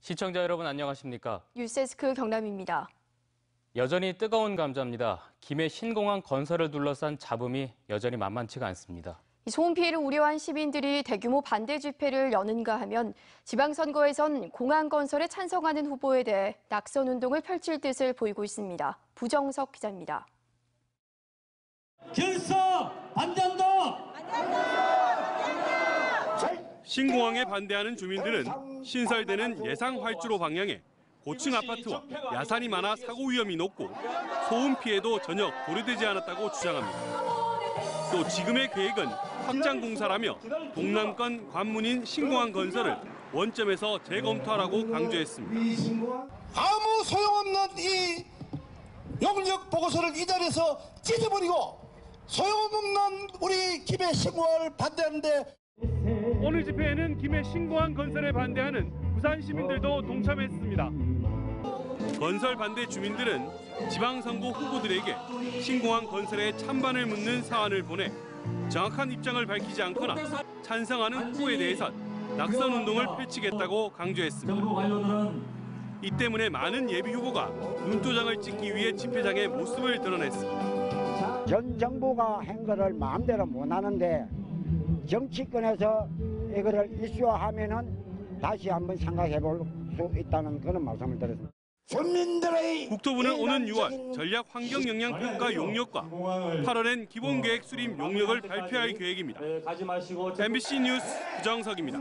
시청자 여러분 안녕하십니까? 뉴스데스크 경남입니다. 여전히 뜨거운 감자입니다. 김해 신공항 건설을 둘러싼 잡음이 여전히 만만치가 않습니다. 이 소음 피해를 우려한 시민들이 대규모 반대 집회를 여는가 하면 지방선거에선 공항 건설에 찬성하는 후보에 대해 낙선 운동을 펼칠 뜻을 보이고 있습니다. 부정석 기자입니다. 결사 반대한다. 신공항에 반대하는 주민들은 신설되는 예상 활주로 방향에 고층 아파트와 야산이 많아 사고 위험이 높고 소음 피해도 전혀 고려되지 않았다고 주장합니다. 또 지금의 계획은 확장 공사라며 동남권 관문인 신공항 건설을 원점에서 재검토하라고 강조했습니다. 아무 소용없는 이 용역 보고서를 이 자리에서 찢어버리고 소용없는 우리 김해 신고를 반대하는데 오늘 집회에는 김해 신공항 건설에 반대하는 부산 시민들도 동참했습니다. 건설 반대 주민들은 지방선거 후보들에게 신공항 건설에 찬반을 묻는 사안을 보내 정확한 입장을 밝히지 않거나 찬성하는 후보에 대해선 낙선 운동을 펼치겠다고 강조했습니다. 이 때문에 많은 예비 후보가 눈도장을 찍기 위해 집회장에 모습을 드러냈습니다. 전 정부가 한 거를 마음대로 못 하는데 정치권에서 이거를 이슈화하면은 다시 한번 생각해 볼 수 있다는 그런 말씀을 드렸습니다. 국민들의 국토부는 오는 6월 인간적인 전략 환경 영향 평가 용역과 8월엔 기본 계획 수립 용역을 발표할 계획입니다. 마시고 MBC 뉴스 구정석입니다.